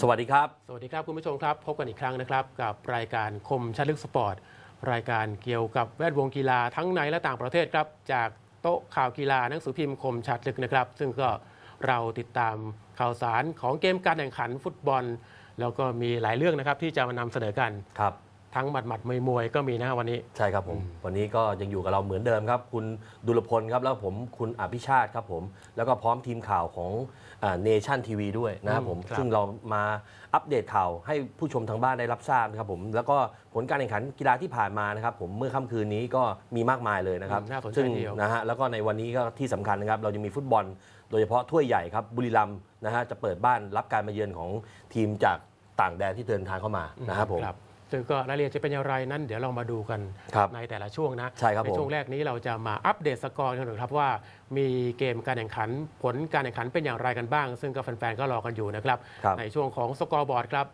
สวัสดีครับ สวัสดีครับคุณผู้ชมครับ พบกันอีกครั้งนะครับ กับรายการคมชัดลึกสปอร์ต รายการเกี่ยวกับแวดวงกีฬาทั้งในและต่างประเทศครับ จากโต๊ะข่าวกีฬาหนังสือพิมพ์คมชัดลึกนะครับ ซึ่งก็เราติดตามข่าวสารของเกมการแข่งขันฟุตบอล แล้วก็มีหลายเรื่องนะครับที่จะมานำเสนอกันครับ ทั้งหมัดหมัดมวยมวยๆก็มีนะฮะวันนี้ ใช่ครับผม วันนี้ก็ยังอยู่กับเราเหมือนเดิมครับ คุณดุลพลครับแล้วผมคุณอภิชาติครับผม แล้วก็พร้อมทีมข่าวของเนชั่นทีวีด้วยนะครับผมครับซึ่งเรามาอัปเดตข่าวให้ผู้ชมทางบ้านได้รับทราบนะครับผม แล้วก็ผลการแข่งขันกีฬาที่ผ่านมานะครับผมเมื่อค่ำคืนนี้ก็มีมากมายเลยนะครับอืมน่าสนใจซึ่งทีเดียวนะฮะแล้วก็ในวันนี้ก็ที่สำคัญนะครับเราจะมีฟุตบอล โดยเฉพาะถ้วยใหญ่ครับบุรีรัมย์นะฮะจะเปิดบ้านรับการมาเยือนของทีมจากต่างแดนที่เดินทางเข้ามานะครับผม ซึ่งก็รายละเอียดจะเป็นอย่างไรนั้น เดี๋ยวเรามาดูกันครับในแต่ละช่วงนะใช่ครับผม ช่วงแรกนี้เราจะมาอัปเดตสกอร์กันหน่อยครับว่า มีเกมการแข่งขันผลการแข่งขันเป็นอย่างไรกันบ้าง ซึ่งก็แฟนๆก็รอกันอยู่นะครับ ครับ ในช่วงของ scoreboard ครับ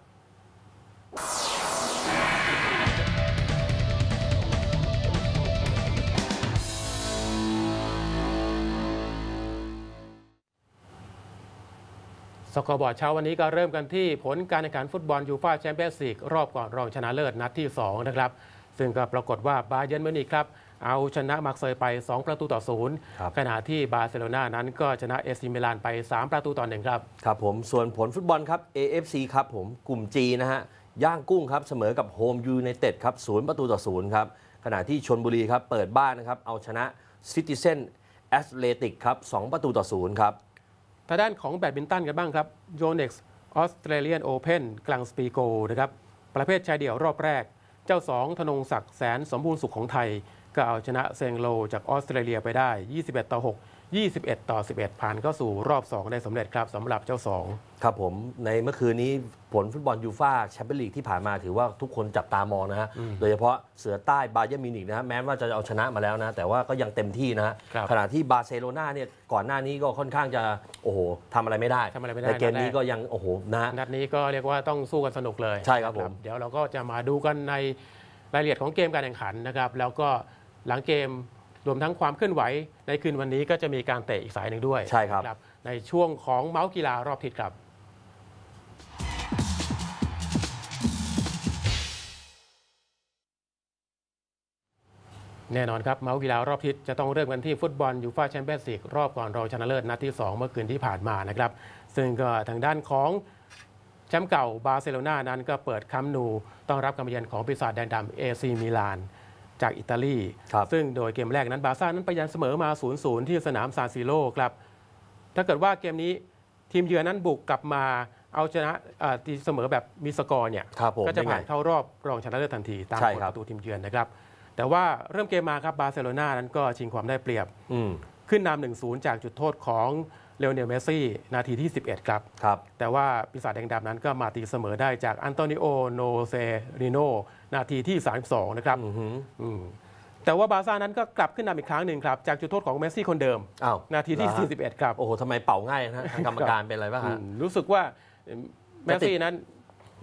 scoreboard เช้าวันนี้ก็เริ่มกันที่ผลการแข่งขันฟุตบอลยูฟ่าแชมเปี้ยนส์ลีกรอบก่อนรองชนะเลิศนัดที่ 2 นะครับ ซึ่งก็ปรากฏว่าบาเยิร์นมิวนิกครับ เอาชนะมักเซยไป 2 ประตูต่อศูนย์ครับขณะที่บาร์เซโลนานั้นก็ชนะเอซิมิลานไป 3 ประตูต่อหนึ่งครับ ครับผมส่วนผลฟุตบอลครับ AFC ครับผมกลุ่ม G นะฮะย่างกุ้งครับเสมอกับโฮมยูไนเต็ดครับศูนย์ประตูต่อศูนย์ครับขณะที่ชลบุรีครับเปิดบ้านนะครับเอาชนะซิติเซนแอสเลติกครับสองประตูต่อศูนย์ครับ ทางด้านของแบดมินตันกันบ้างครับโยเน็กซ์ออสเตรเลียนโอเพนกลางสปีโกนะครับประเภทชายเดี่ยวรอบแรก เจ้าสองทนงศักดิ์แสนสมบูรณ์สุขของไทย ก็เอาชนะเซงโลจากออสเตรเลียไปได้ 21 ต่อ 6 21 ต่อ 11 ผ่านเข้าสู่รอบ 2 ได้สำเร็จครับสำหรับเจ้า 2 ครับผมในเมื่อคืนนี้ผลฟุตบอลยูฟ่าแชมเปี้ยนลีกที่ผ่านมาถือว่าทุกคนจับตามองนะฮะ โดยเฉพาะเสือใต้บาเยร์นมิวนิกนะฮะแม้ว่าจะเอาชนะมาแล้วนะ แต่ว่าก็ยังเต็มที่นะฮะครับขณะที่บาร์เซโลนาเนี่ยก่อนหน้านี้ก็ค่อนข้างจะโอ้โหทำอะไรไม่ได้ทำอะไรไม่ได้ในเกมนี้นัดแรกก็ยังโอ้โหนะฮะนัดนี้ก็เรียกว่าต้องสู้กันสนุกเลยใช่ครับผมเดี๋ยวเราก็จะมาดูกันในรายละเอียดของเกมการแข่งขันนะครับแล้วก็หลังเกม รวมทั้งความเคลื่อนไหวในคืนวันนี้ก็จะมีการเตะอีกสายหนึ่งด้วยใช่ครับนะในช่วงของเมาส์กีฬารอบทิศครับ แน่นอนครับเมาส์กีฬารอบทิศจะต้องเริ่มกันที่ฟุตบอลยูฟ่าแชมเปี้ยนส์ลีกรอบก่อนรองชนะเลิศนัดที่ 2 เมื่อคืนที่ผ่านมานะครับ ซึ่งก็ทางด้านของแชมป์เก่าบาร์เซโลนานั้นก็เปิดคัมป์นูต้องรับการมาเยือนของปีศาจแดงดำเอซีมิลาน จากอิตาลีครับซึ่งโดยเกมแรกนั้นบาร์ซ่านั้นไปยันเสมอมา 0-0 ที่สนามซานซิโร่ครับ ถ้าเกิดว่าเกมนี้ทีมเยือนนั้นบุกกลับมาเอาชนะเอ่อตีเสมอแบบมีสกอร์เนี่ยครับผมก็จะเป็นไงผ่านเข้ารอบรองชนะเลิศทันทีตามใช่ผลครับประตูทีมเยือนนะครับ แต่ว่าเริ่มเกมมาครับบาร์เซโลนานั้นก็ชิงความได้เปรียบอืมขึ้นนำ1-0 จากจุดโทษของ เลโอเนลเมสซี่ นาทีที่ 11 ครับ ครับ แต่ว่าปีศาจแดงดำนั้นก็มาตีเสมอได้จากอันโตนิโอโนเซริโนนาทีที่ 32 นะครับอือหืออืมแต่ว่าบาร์ซ่านั้นก็กลับขึ้นนำอีกครั้งหนึ่งครับ จากจุดโทษของเมสซี่คนเดิม อ้าวนาทีที่เหรอฮะ41 ครับ โอ้โหทำไมเป่าง่ายนะฮะทางกรรมการเป็นอะไรบ้างอืฮะมรู้สึกว่าเอ่อเมสซี่นั้น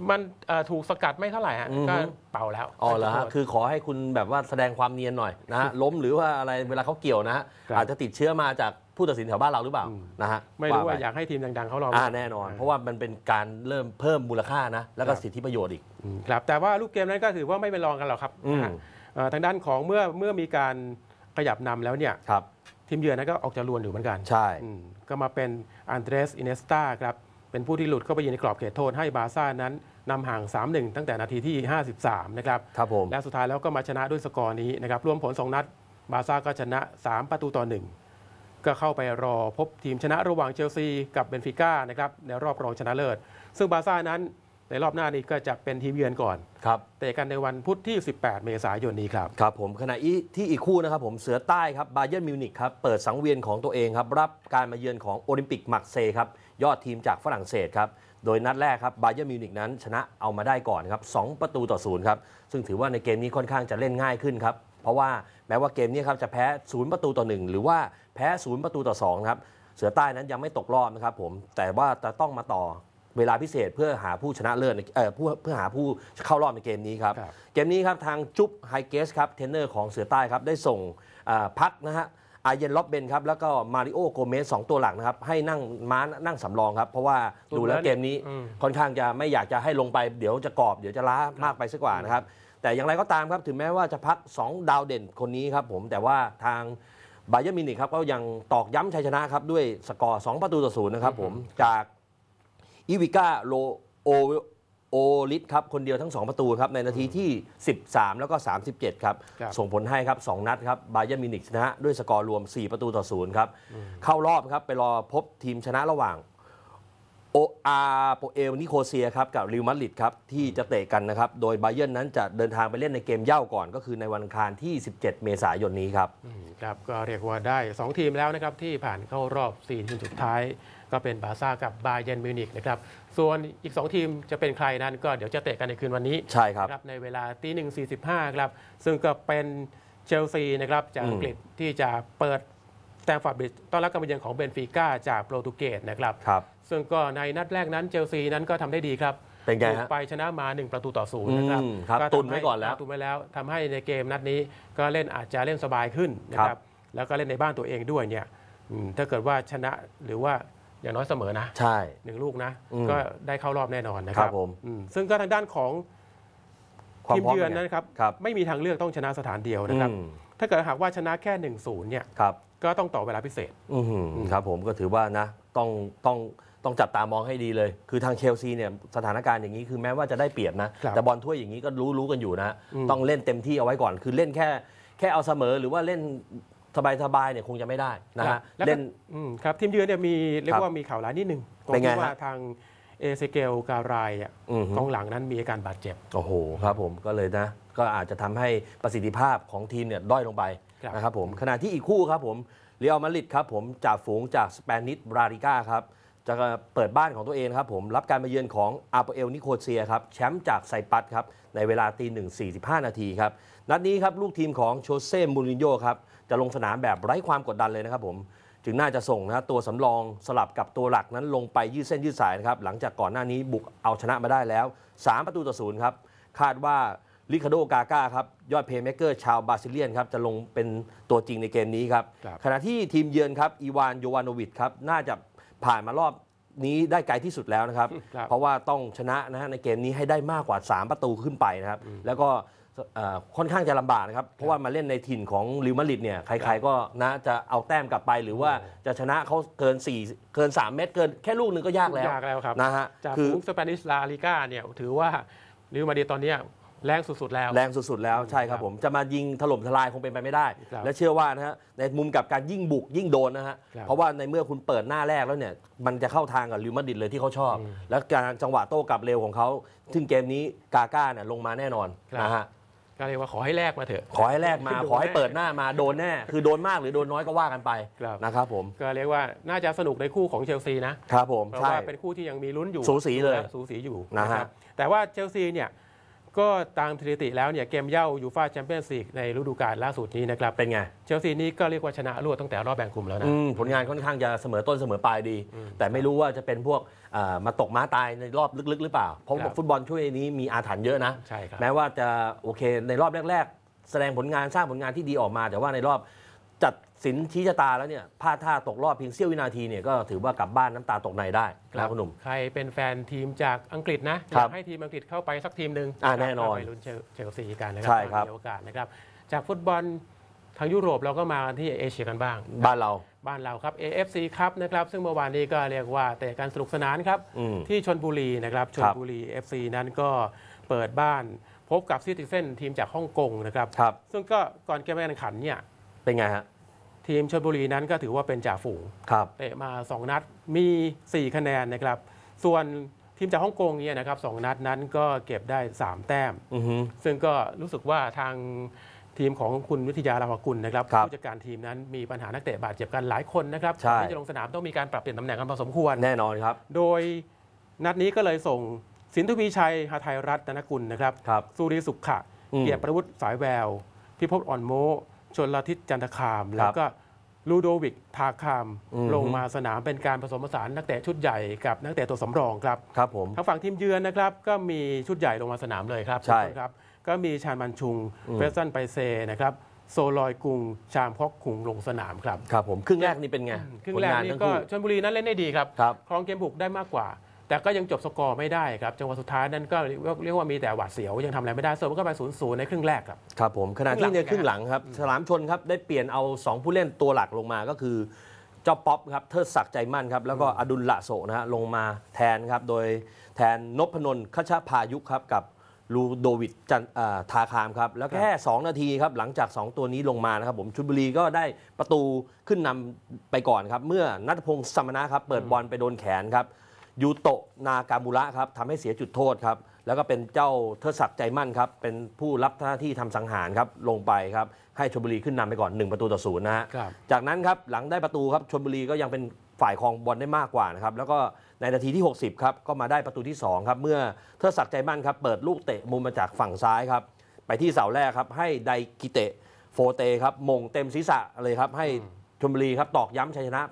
มันเอ่อถูกสกัดไม่เท่าไหร่ฮะอือฮึ ก็เป่าแล้วอ๋อเหรอฮะ จุดโทษ คือขอให้คุณแบบว่าแสดงความเนียนหน่อยนะฮะ ล้มหรือว่าอะไรเวลาเขาเกี่ยวนะฮะ ครับ อาจจะติดเชื้อมาจาก ผู้ตัดสินแถวบ้านเราหรือเปล่านะฮะไม่รู้ว่าไปอยากให้ทีมดังๆเขาลองอ่าแน่นอน เพราะว่ามันเป็นการเริ่มเพิ่มมูลค่านะแล้วก็ครับสิทธิประโยชน์อีกอืมครับแต่ว่าลูกเกมนั้นก็ถือว่าไม่เป็นรองกันหรอกครับอืมนะฮะเอ่อทางด้านของเมื่อเมื่อมีการขยับนำแล้วเนี่ยครับทีมเยือนนั้นก็ออกจะลวนอยู่เหมือนกันใช่อืมก็มาเป็นอันเดรสอินเนสตาครับเป็นผู้ที่หลุดเข้าไปยิงในกรอบเขตโทษให้บาร์ซ่านั้นนำห่าง 3-1 ตั้งแต่นาทีที่ 53 นะครับครับผมและสุดท้ายแล้วก็มาชนะด้วยสกอร์นี้นะครับรวมผล 2 นัด บาร์ซ่าก็ชนะ 3 ประตูต่อ 1 ก็เข้าไปรอพบทีมชนะระหว่างเชลซีกับเบนฟิก้านะครับในรอบรองชนะเลิศ ซึ่งบาร์ซ่านั้นในรอบหน้านี้ก็จะเป็นทีมเยือนก่อนครับเตะกันในวันพุธที่ 18 เมษายนนี้ครับ ครับผมขณะอีที่อีกคู่นะครับผมเสือใต้ครับบาเยิร์นมิวนิกครับเปิดสังเวียนของตัวเองครับรับการมาเยือนของโอลิมปิกมาร์กเซยครับยอดทีมจากฝรั่งเศสครับโดยนัดแรกครับบาเยิร์นมิวนิกนั้นชนะเอามาได้ก่อนครับสองประตูต่อศูนย์ครับซึ่งถือว่าในเกมนี้ค่อนข้างจะเล่นง่ายขึ้นครับ เพราะว่าแม้ว่าเกมนี้ครับจะแพ้ศูนย์ประตูต่อหนึ่งหรือว่าแพ้ศูนย์ประตูต่อสองครับเสือใต้นั้นยังไม่ตกรอบนะครับผมแต่ว่าจะต้องมาต่อเวลาพิเศษเพื่อหาผู้ชนะเลิศในเอ่อผู้เพื่อหาผู้เข้ารอบในเกมนี้ครับครับ เกมนี้ครับทางจุ๊ปป์ไฮน์เกสครับเทรนเนอร์ของเสือใต้ครับได้ส่งอ่าพักนะฮะอาร์เยนร็อบเบนครับแล้วก็มาริโอโกเมสสองตัวหลักนะครับให้นั่งม้านั่งสำรองครับ เพราะว่าดูแล้วเกมนี้อืมค่อนข้างจะไม่อยากจะให้ลงไปเดี๋ยวจะกรอบเดี๋ยวจะล้ามากไปสักกว่านะครับ แต่อย่างไรก็ตามครับถึงแม้ว่าจะพัก 2 ดาวเด่นคนนี้ครับผมแต่ว่าทางบาเยิร์นมิวนิกครับก็ยังตอกย้ำชัยชนะครับ ด้วยสกอร์ 2 ประตูต่อศูนย์นะครับผมจากอีวิก้าโลโอโอลิสครับคนเดียวทั้ง 2 ประตูครับในนาทีที่ 13 แล้วก็ 37 ครับ ครับ ส่งผลให้ครับ 2 นัดครับบาเยิร์นมิวนิกชนะด้วยสกอร์รวม 4 ประตูต่อศูนย์ครับ เข้ารอบครับไปรอพบทีมชนะระหว่าง เอ่ออาโปเอลนิโคเซียครับกับเรอัลมาดริดครับที่จะเตะกันนะครับ โดยบาเยิร์นนั้นจะเดินทางไปเล่นในเกมเหย้าก่อน ก็คือในวันอังคารที่ 17 เมษายนนี้ครับอืมครับก็เรียกว่าได้ 2 ทีมแล้วนะครับ ที่ผ่านเข้ารอบ4ทีมสุดท้าย ก็เป็นบาร์ซ่ากับบาเยิร์นมิวนิกนะครับ ส่วนอีก 2 ทีมจะเป็นใครนั้น ก็เดี๋ยวจะเตะกันในคืนวันนี้ใช่ครับนะในเวลาตีหนึ่งสี่สิบห้าครับซึ่งก็เป็นเชลซีนะครับจากอังกฤษที่จะเปิดสแตมฟอร์ดบริดจ์ต้อนรับการมาเยือนของเบนฟิก้าจากโปรตุเกสนะครับครับ ซึ่งก็ในนัดแรกนั้นเชลซีนั้นก็ทำได้ดีครับเป็นไงบุฮะกไปชนะมา 1 ประตูต่อศูนย์นะครับอืมครับก็ทำตุนไว้ก่อนแล้ว ตุนไว้แล้วทำให้ในเกมนัดนี้ก็เล่นอาจจะเล่นสบายขึ้นนะคครัรับบแล้วก็เล่นในบ้านตัวเองด้วยเนี่ยอืมถ้าเกิดว่าชนะหรือว่าอย่างน้อยเสมอนะ ใช่ หนึ่งลูกนะ อืมก็ได้เข้ารอบแน่นอนนะคครัรับบผมอืมซึ่งก็ทางด้านของความทีมพร้อมเยือนป็ไงนะครับ ครับ ไม่มีทางเลือกต้องชนะสถานเดียวนะครับ อืม ถ้าเกิดหากว่าชนะแค่1-0เนี่ยครับ ก็ต้องต่อเวลาพิเศษ อือหือครับผมก็ถือว่านะต้องต้องต้องจับตามองให้ดีเลย คือทางเชลซีเนี่ยสถานการณ์อย่างนี้คือแม้ว่าจะได้เปรียบนะ ครับแต่บอลถ้วยอย่างนี้ก็รู้รู้กันอยู่นะอืมต้องเล่นเต็มที่เอาไว้ก่อน คือเล่นแค่แค่เอาเสมอหรือว่าเล่นสบายๆเนี่ยคงจะไม่ได้นะครัฮะบแล้วก็ เล่น อืมครับทีมเยือนเนี่ยมีเรียครักบว่ามีข่าวร้ายนิดนึงตรงเป็นไงที่ว่าฮะทางเอเซเกลการายอะอือหือกองหลังนั้นมีอาการบาดเจ็บ โอ้โหครับผมก็เลยนะ ก็อาจจะทำให้ประสิทธิภาพของทีมเนี่ยด้อยลงไป ครับนะครับผมขณะที่อีกคู่ครับผมเรอัลมาดริดครับผมจากฝูงจากสเปนิสบราริก้าครับจะเปิดบ้านของตัวเองครับผมรับการมาเยือนของอาโปเอลนิโคเซียครับแชมป์จากไซปัสครับในเวลาตีหนึ่งสี่สิบห้านาทีครับนัดนี้ครับลูกทีมของโชเซ่มูรินโญ่ครับจะลงสนามแบบไร้ความกดดันเลยนะครับผมจึงน่าจะส่งนะตัวสำรองสลับกับตัวหลักนั้นลงไปยืดเส้นยืดสายนะครับหลังจากก่อนหน้านี้บุกเอาชนะมาได้แล้ว 3 ประตูต่อศูนย์ครับคาดว่า ริคาร์โด้กาก้าครับ ยอดเพลย์เม k เกอร์ชาวบราซิเลียนครับ จะลงเป็นตัวจริงในเกมนี้ครับ ครับ ขณะที่ทีมเยือนครับ อีวานโยวานโนวิชครับ น่าจะผ่านมารอบนี้ได้ไกลที่สุดแล้วนะครับ ครับ เพราะว่าต้องชนะนะฮะในเกมนี้ให้ได้มากกว่า 3 ประตูขึ้นไปนะครับ แล้วก็เอ่อค่อนข้างจะลำบากนะครับ เพราะว่ามาเล่นในถิ่นของริวมาดริดเนี่ย ใครๆก็นะจะเอาแต้มกลับไป หรือว่าจะชนะเขาเกิน 4 เกิน 3 เม็ดเกินแค่ลูกหนึ่งก็ยากแล้วยากแล้วครับนะฮะจากคือ ฝูงสเปนิชลาลิก้าเนี่ยถือว่าลิวมาดริดตอนเนี้ย แรงสุดๆแล้ว แรงสุดๆแล้วใช่ครับครับผมจะมายิงถล่มทลายคงเป็นไปไม่ได้ครับและเชื่อว่านะฮะในมุมกับการยิ่งบุกยิ่งโดนนะฮะครับเพราะว่าในเมื่อคุณเปิดหน้าแรกแล้วเนี่ยมันจะเข้าทางกับลิวมาดริดเลยที่เขาชอบ แล้วการจังหวะโต้กลับเร็วของเขาซึ่งเกมนี้กาก้าเนี่ยลงมาแน่นอนครับนะฮะก็เรียกว่าขอให้แลกมาเถอะ ขอให้แรกมาโดนขอให้แน่เปิดหน้ามาโดนแน่ คือโดนมากหรือโดนน้อยก็ว่ากันไปครับนะครับผม ก็เรียกว่าน่าจะสนุกในคู่ของเชลซีนะครับผมเพราะใช่ว่าเป็นคู่ที่ยังมีลุ้นอยู่ สูสีเลย สูสีอยู่นะฮะครับ แต่ว่าเชลซีเนี่ย ก็ตามสถิติแล้วเนี่ยเกมเย่ายูฟ่าแชมเปี้ยนส์ลีกในฤดูกาลล่าสุดนี้นะครับ เป็นไง เชลซีนี้ก็เรียกว่าชนะรวดตั้งแต่รอบแบ่งกลุ่มแล้วนะ อืมผลงานค่อนข้างจะเสมอต้นเสมอปลายดี แต่ไม่รู้ว่าจะเป็นพวกเอ่อมาตกม้าตายในรอบลึกๆ หรือเปล่า เพราะครับฟุตบอลช่วยนี้มีอาถรรพ์เยอะนะ ใช่ครับ แม้ว่าจะโอเคในรอบแรก ๆ แสดงผลงานสร้างผลงานที่ดีออกมา แต่ว่าในรอบจัด สินชี้ชะตาแล้วเนี่ยพลาดท่าตกรอบเพียงเสี้ยววินาทีเนี่ยก็ถือว่ากลับบ้านน้ำตาตกในได้นะคุณหนุ่ม ใครเป็นแฟนทีมจากอังกฤษนะอครัยาบกให้ทีมอังกฤษเข้าไปสักทีมหนึ่งอ่าครับแน่นอนไปลุ้นเชลเชลซีกันนะครัใช่ครับ มีโอกาสนะครับ จากฟุตบอลทางยุโรปเราก็มาที่เอเชียกันบ้าง บ้านเรา บ้านเราครับ AFC ครับนะครับซึ่งเมื่อวานนี้ก็เรียกว่าเตะกันสนุกสนานครับ อืมที่ชนบุรีนะครับชนบุรี FC นั้นก็เปิดบ้านพบกับซิติเซนทีมจากฮ่องกงนะครับ ครับ ซึ่งก็ก่อนเกมการแข่งขันเนี่ย เป็นไงฮะ ทีมชนบุรีนั้นก็ถือว่าเป็นจ่าฝูงครับเตะมา 2 นัดมี 4 คะแนนนะครับ ส่วนทีมจากฮ่องกงเนี่ยนะครับสองนัดนั้นก็เก็บได้ 3 แต้มอือฮึซึ่งก็รู้สึกว่าทางทีมของคุณวิทยาลาวกุลนะครับครับผู้จัดการทีมนั้นมีปัญหานักเตะบาดเจ็บกันหลายคนนะครับใช่ก่อนที่จะลงสนามต้องมีการปรับเปลี่ยนตำแหน่งกันพอสมควรแน่นอนครับ โดยนัดนี้ก็เลยส่งสินทวีชัยหาไทยรัตนกุลนะครับครับสุริสุขะอืมเกียรติประวุฒิสายแววพิภพอ่อนโม ชนลทิศจันทคามครับแล้วก็ลูโดวิกทาคามอืมลงมาสนามเป็นการผสมผสานนักเตะชุดใหญ่กับนักเตะตัวสำรองครับครับผมทางฝั่งทีมเยือนนะครับ ก็มีชุดใหญ่ลงมาสนามเลยครับใช่ครับ ก็มีชาญมันชุงอืมเฟสซันไปเซนะครับโซลอยกรุงชามพอกคุงลงสนามครับครับผมครึ่งแรกนี่เป็นไงครึ่งแรกผลานี่ทั้งก็คู่ชลบุรีนั้นเล่นได้ดีครับครับครองเกมบุกได้มากกว่า แต่ก็ยังจบสกอร์ไม่ได้ครับจังหวะสุดท้ายนั้นก็เรียกว่ามีแต่หวาดเสียวยังทำอะไรไม่ได้เสริมก็ไปศูนย์ศูนย์ในครึ่งแรกครับครับผมขณะที่ในคครึ่รึ่งงหหลัลังงครับฉลามชนครับได้เปลี่ยนเอา 2 ผู้เล่นตัวหลักลงมาก็คือเจ้าป๊อปครับเทิดศักดิ์ใจมั่นครับแล้วก็อดุลละโสนะฮะลงมาแทนครับโดยแทนนพนนท์คชพายุครับกับลูโดวิดจันอ่าทาคามครับ แล้วแค่ 2 นาทีครับ หลังจาก 2 ตัวนี้ลงมานะครับผมชุนบุรีก็ได้ประตูขึ้นนำไปก่อนครับ เมื่อนัทพงศ์สมนะครับ เปิดบอลไปโดนแขนครับ ยูโตะนากามูระครับทำให้เสียจุดโทษครับ แล้วก็เป็นเจ้าเทิดศักดิ์ใจมั่นครับ เป็นผู้รับหน้าที่ทำสังหารครับ ลงไปครับ ให้ชลบุรีขึ้นนำไปก่อน 1 ประตูต่อศูนย์นะฮะครับจากนั้นครับ หลังได้ประตูครับชลบุรีก็ยังเป็นฝ่ายครองบอลได้มากกว่านะครับ แล้วก็ในนาทีที่ 60 ครับ ก็มาได้ประตูที่ 2 ครับ เมื่อเทิดศักดิ์ใจมั่นครับ เปิดลูกเตะมุมมาจากฝั่งซ้ายครับ ไปที่เสาแรกครับ ให้ไดกิเตะโฟเตครับ โหม่งเต็มศีรษะเลยครับ ให้ชลบุรีครับ ตอกย้ำชัยชนะ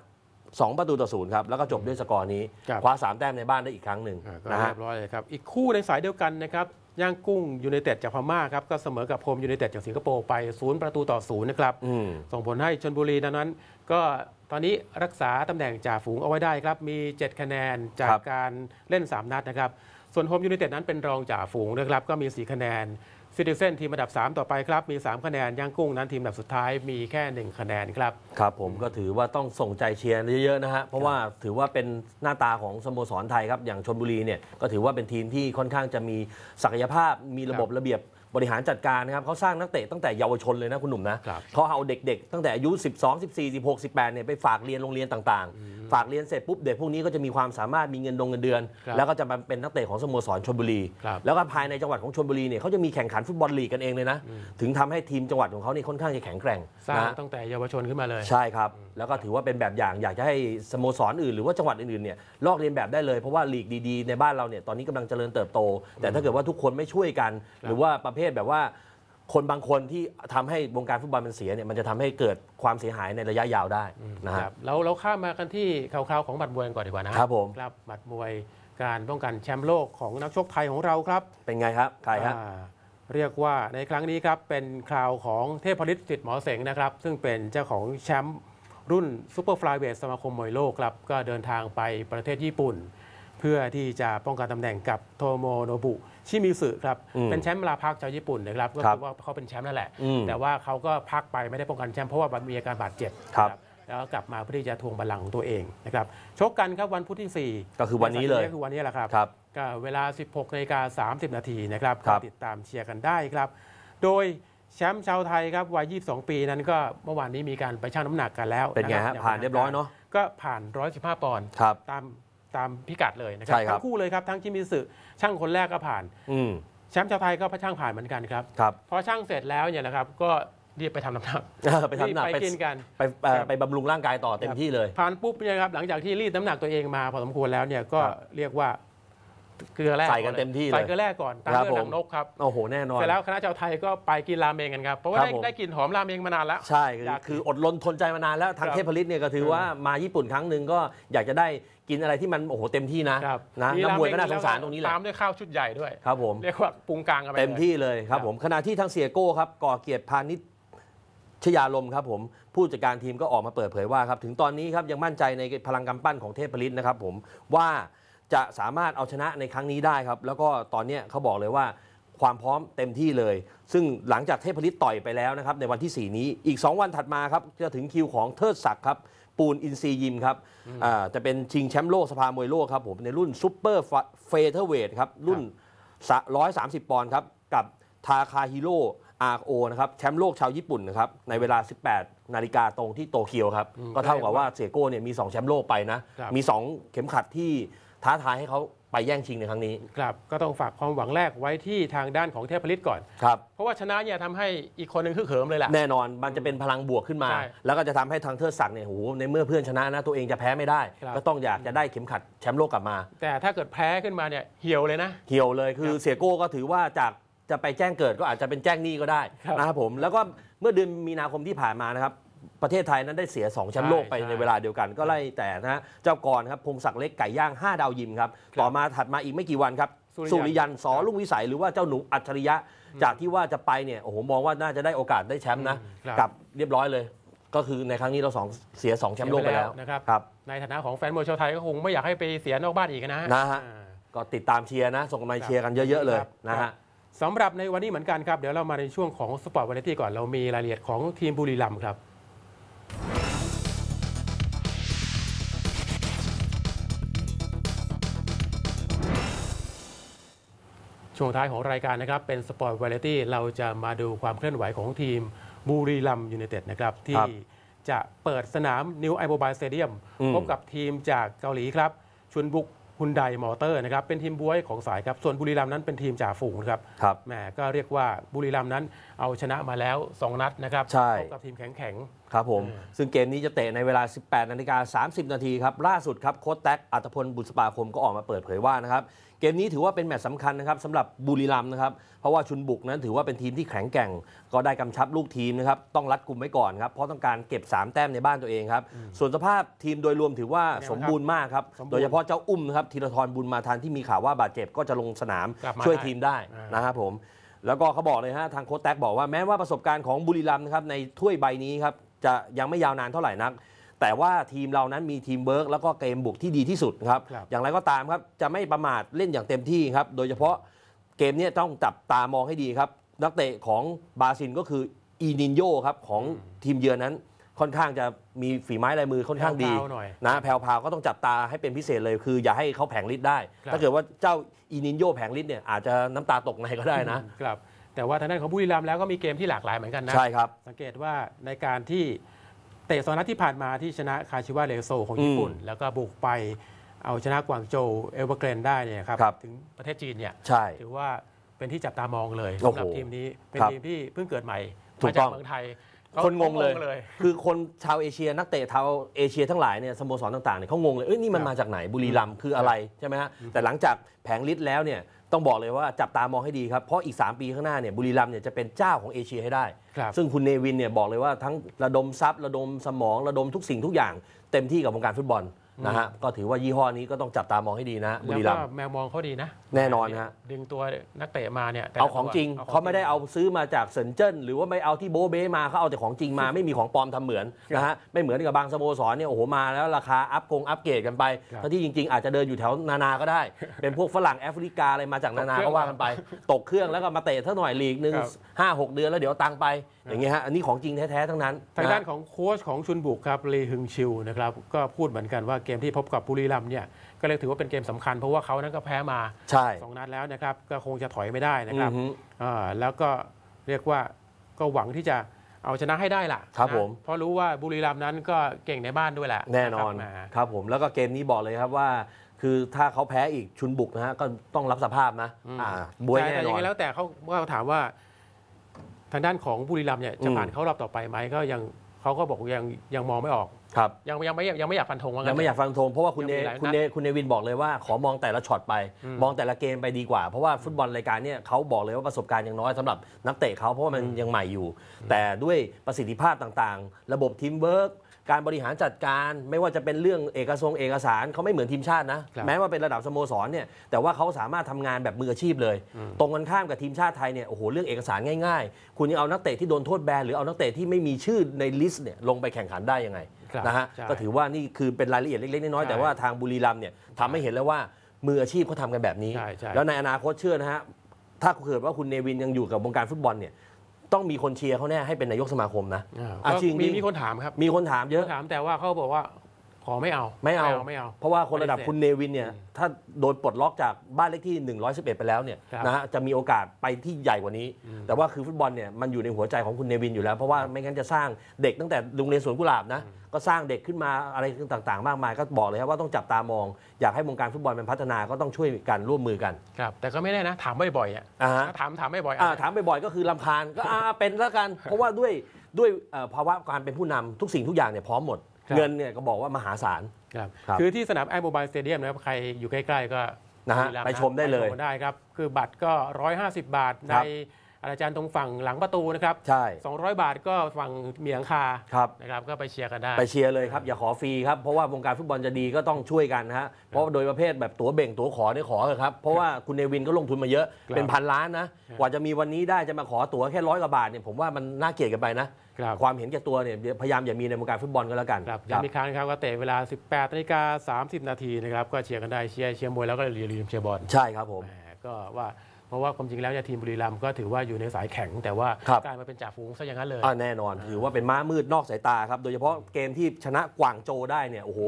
2 ประตูต่อศูนย์ครับแล้วก็จบด้วยสกอร์นี้ครับ คว้าสามแต้มในบ้านได้อีกครั้งหนึ่งอ่าก็นะเรีฮะยบร้อยเลยครับอีกคู่ในสายเดียวกันนะครับย่างกุ้งยูไนเต็ดจากพม่าครับก็เสมอกับโฮมยูไนเต็ดจากสิงคโปร์ไปศูนย์ประตูต่อศูนย์นะครับอืม ส่งผลให้ชลบุรีนั้น ก็ตอนนี้รักษาตำแหน่งจ่าฝูงเอาไว้ได้ครับ มี 7 คะแนนจากครับ การเล่น 3 นัดนะครับ ส่วนโฮมยูไนเต็ดนั้นเป็นรองจ่าฝูงนะครับก็มี 4 คะแนน ซิติเซนทีมอันดับ 3 ต่อไปครับ มี 3 คะแนนย่างกุ้งนั้นทีมอันดับสุดท้ายมีแค่ 1 คะแนนครับ ครับผมก็ถือว่าต้องส่งใจเชียร์เยอะๆนะฮะ เพราะว่าถือว่าเป็นหน้าตาของสโมสรไทยครับ อย่างชนบุรีเนี่ยก็ถือว่าเป็นทีมที่ค่อนข้างจะมีศักยภาพมีระบบระเบียบบริหารจัดการนะครับเขาสร้างนักเตะตั้งแต่เยาวชนเลยนะคุณหนุ่มนะครับเขาเอาเด็กๆ ตั้งแต่อายุ 12 14 16 18เนี่ยไปฝากเรียนโรงเรียนต่างๆ ฝากเรียนเสร็จปุ๊บเด็กพวกนี้ก็จะมีความสามารถมีเงินดงเงินเดือน ครับแล้วก็จะมาเป็นนักเตะของสโมสรชนบุรี ครับ แล้วก็ภายในจังหวัดของชนบุรีเนี่ยเขาจะมีแข่งขันฟุตบอลลีกกันเองเลยนะ ถึงทำให้ทีมจังหวัดของเขานี่ค่อนข้างจะแข็งแกร่งสร้างนะฮะตั้งแต่เยาวชนขึ้นมาเลย ใช่ครับ แล้วก็ถือว่าเป็นแบบอย่างอยากจะให้สโมสรอื่นหรือว่าจังหวัดอื่นๆเนี่ยลอกเรียนแบบได้เลยเพราะว่าลีกดีๆ ในบ้านเราเนี่ยตอนนี้กำลังเจริญเติบโต แต่ถ้าเกิดว่าทุกคนไม่ช่วยกัน หรือว่าประเภทแบบว่า คนบางคนที่ทำให้วงการฟุตบอลมันเสียเนี่ยมันจะทำให้เกิดความเสียหายในระยะยาวได้นะคฮะรับเราเราข้ามมากันที่ข่าวๆของบัตรมวยกันก่อนดีกว่านะครับผมครับบัตรมวยการป้องกันแชมป์โลกของนักชกไทยของเราครับ เป็นไงครับใครฮะอ่าเรียกว่าในครั้งนี้ครับเป็นคราวของเทพฤทธิ์ศิษย์หมอเส็งนะครับ ซึ่งเป็นเจ้าของแชมป์รุ่นซูเปอร์ฟลายเวทสมาคมมวยโลกครับก็เดินทางไปประเทศญี่ปุ่น เพื่อที่จะป้องกันตำแหน่งกับโทโมโนบุชิมิสึครับอืมเป็นแชมป์เวลาพักชาวญี่ปุ่นนะครับก็ครัคืบอว่าเขาเป็นแชมป์นั่นแหละอืมแต่ว่าเขาก็พักไปไม่ได้ป้องกันแชมป์เพราะว่ามีอาการบาดเจ็บครับนะแล้วก็กลับมาเพื่อที่จะทวงบัลลังก์ของตัวเองนะครับชกกันครับวันพุธที่ 4 ก็คือวันนี้เลยก็คือวันนี้แหละครับครับก็เวลา 16นาฬิกา30 นาทีนะครับครับก็ติดตามเชียร์กันได้ครับ โดยแชมป์ชาวไทยครับวัย 22 ปีนั้นก็เมื่อวานนี้มีการไปชั่งน้ำหนักกันแล้วเป็นไงคฮะบผ่านเรียบร้อยเนาะก็ผ่าน 115 ปอนด์ครับตาม ตามพิกัดเลยนะครัใช่ครับ ทั้งคู่เลยครับทั้งจิมิสึช่างคนแรกก็ผ่าน อืม แชมป์ชาวไทยก็ช่างผ่านเหมือนกันครับครับ พอช่างเสร็จแล้วเนี่ยนะครับก็รีบไปทำน้ำหนักไปทำหนักรีบไปไปกินกันไปเอ่อครับ ไปบำรุงร่างกายต่อเต็มที่เลย ผ่านปุ๊บเนี่ยครับหลังจากที่รีดน้ำหนักตัวเองมาพอสมควรแล้วเนี่ยก็ครับเรียกว่าเกลือแร่ใส่กันเต็มที่เลยใส่เกลือแร่ก่อนตามครับด้วยหนัผม งนกครับโอ้โหแน่นอน เสร็จแล้วคณะชาวไทยก็ไปกินราเมงกันครับเพราะว่าครับได้ผม ได้กลินหอมราเมงมานานแล้ว ใช่คืออยากคืออดรนทนใจมานานแล้วทางครับเทพฤทธิ์เนี่ยก็ถือว่ามาญี่ปุ่นครั้งหนึ่งก็อยากจะได้ กินอะไรที่มันโอ้โหเต็มที่นะครับนะมีนักมวยก็เงน่าสงสารตรงนี้แหละตามด้วยข้าวชุดใหญ่ด้วยครับผมเรียกว่าปรุงกลางกันไปเต็มลยที่เลยครับครับผมขณะที่ทางเสียโก้ครับก่อเกียรติพาณิชชยาลมครับผมผู้จัดการทีมก็ออกมาเปิดเผยว่าครับถึงตอนนี้ครับยังมั่นใจในพลังกำปั้นของเทพฤทธิ์นะครับผมว่าจะสามารถเอาชนะในครั้งนี้ได้ครับ แล้วก็ตอนเนี้ยเขาบอกเลยว่าความพร้อมเต็มที่เลย ซึ่งหลังจากเทพฤทธิ์ต่อยไปแล้วนะครับในวันที่ 4 นี้อีก 2 วันถัดมาครับจะถึงคิวของเทิดศักดิ์ครับ ปูนอินทรียิมครับอ่าจะเป็นชิงแชมป์โลกสภามวยโลกครับผมในรุ่นซูเปอร์เฟเธอร์เวทครับรุ่น 130 ปอนด์ครับกับทาคาฮิโร่อาโอนะครับแชมป์โลกชาวญี่ปุ่นนะครับในเวลา 18 นาฬิกาตรงที่โตเกียวครับอืมก็เท่ากับว่าเสี่ยโก้เนี่ยมี 2 แชมป์โลกไปนะครับมี 2 เข็มขัดที่ท้าทายให้เขา ไปแย่งชิงในครั้งนี้ ครับก็ต้องฝากความหวังแรกไว้ที่ทางด้านของเทพฤทธิ์ก่อน ครับ เพราะว่าชนะเนี่ยทำให้อีกคนหนึงคือเขิมเลยแหละแน่นอนมันจะเป็นพลังบวกขึ้นมา ใช่แล้วก็จะทำให้ทางเทิดศักดิ์เนี่ยโหในเมื่อเพื่อนชนะนะตัวเองจะแพ้ไม่ได้ ครับ ก็ต้องอยากจะได้เข็มขัดแชมป์โลกกลับมาแต่ถ้าเกิดแพ้ขึ้นมาเนี่ยเหี่ยวเลยนะ เหี่ยวเลยคือครับเสียโก้ก็ถือว่าจากจะไปแจ้งเกิดก็อาจจะเป็นแจ้งหนี้ก็ได้ครับ นะครับผมแล้วก็เมื่อเดือนมีนาคมที่ผ่านมานะครับ ประเทศไทยนั้นได้เสีย 2 แชมป์โลกไปใช่ในเวลาเดียวกัน ก็ไล่แต่นะฮะเจ้ากรครับพงศักดิ์เล็กไก่ย่าง 5 ดาวยิมครับ ครับต่อมาถัดมาอีกไม่กี่วันครับสุริยันสอลุงวิสัยหรือว่าเจ้าหนูอัจฉริยะ จากที่ว่าจะไปเนี่ยโอ้โหมองว่าน่าจะได้โอกาสได้แชมป์นะอืมครับ กลับเรียบร้อยเลย ก็คือในครั้งนี้เราสองเสียสองแชมป์โลกไปแล้วนะครับ ครับ ในฐานะของแฟนมวยชาวไทยก็คงไม่อยากให้ไปเสียนอกบ้านอีกนะฮะนะฮะ อ่า ก็ติดตามเชียร์นะส่งกำลังเชียร์กันเยอะๆเลยครับ นะครัฮะบสำหรับในวันนี้เหมือนกันครับ เดี๋ยวเรามาในช่วงของสปอร์ตวาไรตี้ก่อนเรามีรายละเอียดของทีมบุรีรัมย์ครับ ช่วงท้ายของรายการนะครับ เป็น sport variety เราจะมาดูความเคลื่อนไหวของทีมบุรีรัมย์ยูไนเต็ดนะครับ ที่ครับจะเปิดสนามนิวไอโมบายสเตเดียมอืมพบกับทีมจากเกาหลีครับชุนบุกฮุนไดมอเตอร์นะครับเป็นทีมบ๊วยของสายครับ ส่วนบุรีรัมย์นั้นเป็นทีมจ่าฝูงนะครับครับแหมก็เรียกว่าบุรีรัมย์นั้นเอาชนะมาแล้ว 2 นัดนะครับใช่พบกับทีมแข็งแข็งครับผมเออซึ่งเกมนี้จะเตะในเวลา 18 นาฬิกา 30 นาทีครับ ล่าสุดครับ โค้ชแต๊กอรรถพลบุษปาคมก็ออกมาเปิดเผยว่านะครับ เกมนี้ถือว่าเป็นแมตช์สำคัญนะครับสำหรับบุรีรัมย์นะครับ เพราะว่าชุนบุกนั้นถือว่าเป็นทีมที่แข็งแกร่ง ก็ได้กำชับลูกทีมนะครับต้องรัดกุมไว้ก่อนครับ เพราะต้องการเก็บ 3 แต้มในบ้านตัวเองครับ ส่วนสภาพทีมโดยรวมถือว่าเป็นไงสบ้างมบูรณ์มากครับสมบูรณ์โดยเฉพาะเจ้าอุ้มนะครับธีราทรบุญมาทันที่มีข่าวว่าบาดเจ็บก็จะลงสนามกลับมาช่วยได้ทีมได้อ่านนะครับผมแล้วก็เขาบอกเลยฮะทางโค้ชแต๊กบอกว่าแม้ว่าประสบการณ์ของบุรีรัมย์นะครับในถ้วยใบนี้ครับจะยังไม่ยาวนานเท่าไหร่นัก แต่ว่าทีมเรานั้นมีทีมเวิร์กแล้วก็เกมบุกที่ดีที่สุดครับ ครับ อย่างไรก็ตามครับจะไม่ประมาทเล่นอย่างเต็มที่ครับ โดยเฉพาะเกมเนี้ต้องจับตามองให้ดีครับ นักเตะของบราซิลก็คืออีนินโยครับของทีมเยือนนั้นค่อนข้างจะมีฝีไม้ลายมือค่อนข้างดี แผ่วๆหน่อยนะแพรวพราวก็ต้องจับตาให้เป็นพิเศษเลย คืออย่าให้เขาแผงฤทธิ์ได้ ครับ ถ้าเกิดว่าเจ้าอีนินโยแผงฤทธิ์เนี่ยอาจจะน้ำตาตกในก็ได้นะ ครับแต่ว่าทางด้านของบุรีรัมย์แล้วก็มีเกมที่หลากหลายเหมือนกันนะ ใช่ครับ สังเกตว่าในการที่เตะสองนัดที่ผ่านมาที่ชนะคาชิวะเลโซของญี่ปุ่น แล้วก็บุกไปเอาชนะกวางโจวเอเวอร์แกรนด์ได้เนี่ยครับครับถึงประเทศจีนเนี่ยใช่ถือว่าเป็นที่จับตามองเลยโอ้สำหรับทีมนี้เป็นครับทีมที่เพิ่งเกิดใหม่ถูกมาจาต้กองเมืองไทยคนงงเลยเลย คือคนชาวเอเชียนักเตะชาวเอเชียทั้งหลายเนี่ยสโมสรต่างๆเนี่ยเขางงเลยเอ้ยนี่มันครับมาจากไหนบุรีรัมย์คืออะไรใช่ไหมฮะแต่หลังจากแผลงฤทธิ์แล้วเนี่ย ต้องบอกเลยว่าจับตามองให้ดีครับ เพราะอีก 3 ปีข้างหน้าเนี่ยบุรีรัมย์เนี่ยจะเป็นเจ้าของเอเชียให้ได้ครับซึ่งคุณเนวินเนี่ยบอกเลยว่าทั้งระดมทรัพย์ระดมสมองระดมทุกสิ่งทุกอย่าง เต็มที่กับวงการฟุตบอล นะฮะก็ถือว่ายี่ห้อนี้ก็ต้องจับตามองให้ดีนะบุรีรัมย์แล้วก็แมวมองเขาดีนะแน่นอนฮะดึงตัวนักเตะมาเนี่ยแต่ละเอาของจริงตัวเขาไม่ได้เอาซื้อมาจากเซินเจิ้นหรือว่าไม่เอาที่โบเบ้มาเขาเอาแต่ของจริงมาไม่มีของปลอมทำเหมือนนะฮะไม่เหมือนกับบางสโมสรเนี่ยโอ้โหมาแล้วราคาอัพกงอัพเกรดกันไปครับทั้งที่จริง ๆ อาจจะเดินอยู่แถวนานาก็ได้ เป็นพวกฝรั่งแอฟริกาอะไรมาจากนานาตกเครื่องก็ว่ากันไป ตกเครื่องแล้วก็มาเตะเท่าหน่อยลีกหนึ่งครับห้าหกเดือนแล้วเดี๋ยวเอาตังค์ไปอย่างเงี้ยฮะอันนี้ของจริงแท้ๆทั้งนั้นทางด้านนะของโค้ชของชุนบุกครับลีฮึงชิวนะครับก็พูดเหมือนกันว่าเกมที่พบกับบุรีรัมย์เนี่ยก็เลยถือว่าเป็นเกมสำคัญเพราะว่าเขานั้นก็แพ้มาใช่สองนัดแล้วนะครับก็คงจะถอยไม่ได้นะครับอือฮึอ่าแล้วก็เรียกว่าก็หวังที่จะเอาชนะให้ได้ล่ะครับนะผมเพราะรู้ว่าบุรีรัมย์นั้นก็เก่งในบ้านด้วยแหละแน่นอนะครับครับผมแล้วก็เกมนี้บอกเลยครับว่า คือถ้าเขาแพ้อีกชุนบุกนะฮะก็ต้องรับสภาพนะอ่าบวยแต่แน่แต่นยัองนไงแล้วแต่เขาว่าถามว่าทางด้านของบุรีรัมย์เนี่ยจะอืมผ่านเข้ารอบต่อไปไหมก็ยัง เขาก็บอกยังยังมองไม่ออก ครับ ยังยังไม่ยังไม่อยากฟันธงว่ายังั้งนไม่อยากฟังธงเพราะว่าคุณเนยังมีหลายคุณนัดเนคุณเนวินบอกเลยว่าขอมองแต่ละช็อตไปอืมมองแต่ละเกมไปดีกว่า เพราะว่าฟุตบอลรายการเนี่ยเขาบอกเลยว่าประสบการณ์ยังน้อยสำหรับนักเตะเขาเพราะว่ามันยังใหม่อยู่ แต่ด้วยประสิทธิภาพต่างๆ ระบบทีมเวิร์ก การบริหารจัดการไม่ว่าจะเป็นเรื่องเอกสงเอกสารเขาไม่เหมือนทีมชาตินะครับแม้ว่าเป็นระดับสโมสรเนี่ยแต่ว่าเขาสามารถทำงานแบบมืออาชีพเลย ตรงกันข้ามกับทีมชาติไทยเนี่ยโอ้โหเรื่องเอกสารง่ายๆ คุณยังเอานักเตะที่โดนโทษแบนหรือเอานักเตะที่ไม่มีชื่อใน list เนี่ยลงไปแข่งขันได้ยังไงครับนะฮะใช่ก็ถือว่านี่คือเป็นรายละเอียดเล็กๆน้อยๆใช่แต่ว่าทางบุรีรัมย์เนี่ยทำให้เห็นแล้วว่ามืออาชีพเขาทำกันแบบนี้ใช่ใช่แล้วในอนาคตเชื่อนะฮะถ้าเกิดว่าคุณเนวินยังอยู่กับวงการฟุตบอลเนี่ย ต้องมีคนเชียร์เขาแน่ให้เป็นนายกสมาคมนะอ่าอะก็จริงมีจริงมีคนถามครับมีคนถามเยอะ ถามแต่ว่าเขาบอกว่า ขอไม่เอาไม่เอาไม่เอา เพราะว่าคนระดับปฏิเสธคุณเนวินเนี่ยถ้าโดนปลดล็อกจากบ้านเลขที่ 111 ไปแล้วเนี่ยครับนะฮะจะมีโอกาสไปที่ใหญ่กว่านี้ แต่ว่าคือฟุตบอลเนี่ยมันอยู่ในหัวใจของคุณเนวินอยู่แล้ว เพราะว่าไม่งั้นจะสร้างเด็กตั้งแต่โรงเรียนสวนกุหลาบนะก็สร้างเด็กขึ้นมาอะไรต่างๆ มากมาย ก็บอกเลยครับว่าต้องจับตามอง อยากให้วงการฟุตบอลมันพัฒนาก็ต้องช่วยกันร่วมมือกันครับแต่ก็ไม่แน่นะ ถามบ่อยๆอะอ่าฮะถ้าถามถามบ่อยๆอ่าอะถามบ่อยๆก็คือลำคาญก็อ่าเป็นแล้วกัน เพราะว่าด้วยด้วยเอ่อภาวะการเป็นผู้นำทุกสิ่งทุกอย่างเนี่ยพร้อมหมด ครับ เงินเนี่ยก็บอกว่ามหาศาล ครับ ครับคือที่สนามไอโมบายสเตเดียมนะครับใครอยู่ใกล้ ๆ ก็นะฮะบุรีรัมย์ไปชมได้เลยปชมได้ครับ คือบัตรก็ 150 บาทใน ครับ อาจารย์ตรงฝั่งหลังประตูนะครับใช่200 บาทก็ฝั่งมีหลังคาครับนะครับก็ไปเชียร์กันได้ ไปเชียร์เลยครับอย่าขอฟรีครับเพราะว่าวงการฟุตบอลจะดีก็ต้องช่วยกันนะฮะเพราะโดยประเภทแบบตั๋วเบ่งตั๋วขอเนี่ยขอเถอะครับเพราะว่าคุณเนวินก็ลงทุนมาเยอะครับเป็นพันล้านนะครับกว่าจะมีวันนี้ได้จะมาขอตั๋วแค่ร้อยกว่าบาทเนี่ยผมว่ามันน่าเกลียดกันไปนะครับความเห็นแก่ตัวเนี่ยพยายามอย่ามีในวงการฟุตบอลก็แล้วกันครับย้ำอีกครั้งนะครับก็เตะเวลา 18นาฬิกา30 นาทีนะครับก็เชียร์กันได้เชียร์เชียร์มวยแล้วก็อย่าลืมเชียร์บอลใช่ครับผมแหมก็ว่า เพราะว่าความจริงแล้วเนี่ยทีมบุรีรัมย์ก็ถือว่าอยู่ในสายแข็ง แต่ว่าครับ กลายมาเป็นจ่าฝูงซะอย่างนั้นเลย อ่าแน่นอนถือว่าเป็นม้ามืดนอกสายตาครับ โดยเฉพาะเกมที่ชนะกวางโจวได้เนี่ยโอ้โห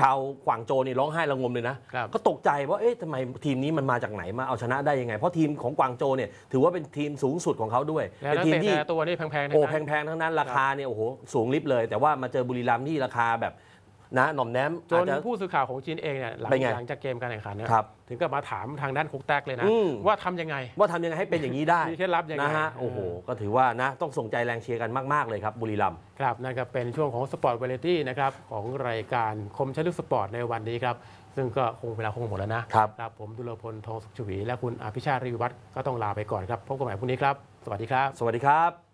ชาวกวางโจวนี่ร้องไห้ระงมเลยนะครับ ก็ตกใจว่าเอ๊ะทำไมทีมนี้มันมาจากไหนมาเอาชนะได้ยังไง เพราะทีมของกวางโจวเนี่ยถือว่าเป็นทีมสูงสุดของเขาด้วยแล้วเป็นนักทีมเตะที่ แต่ละตัวนี่แพงๆทั้งโอ้นั้น แพงๆ ทั้งนั้นราคาเนี่ยโอ้โหสูงลิบเลย แต่ว่ามาเจอบุรีรัมย์ที่ราคาแบบ นะหน่อมแนมจอาจนจะผู้สื่อข่าวของจีนเองเนี่ยหลังเป็นไงหลังจากเกมการแข่งขันเนี่ยครับถึงกับมาถามทางด้านโค้ชแต๊กเลยนะ อืม ว่าทำยังไง ว่าทำยังไงให้เป็นอย่างนี้ได้มีเคล็ดลับยังไง นะฮะโอ้โห ก็ถือว่านะ ต้องส่งใจแรงเชียร์กันมาก ๆ เลยครับ บุรีรัมย์ ครับนั่นก็เป็นช่วงของ sport variety นะครับ ของรายการคมชัดลึกสปอร์ตในวันนี้ครับ ซึ่งก็คงเวลาคงหมดแล้วนะครับครับ ผมดุลพลทองสุขชวี และคุณอภิชาติรีวิวัฒน์ก็ต้องลาไปก่อนครับ พบกันใหม่พรุ่งนี้ครับ สวัสดีครับ สวัสดีครับ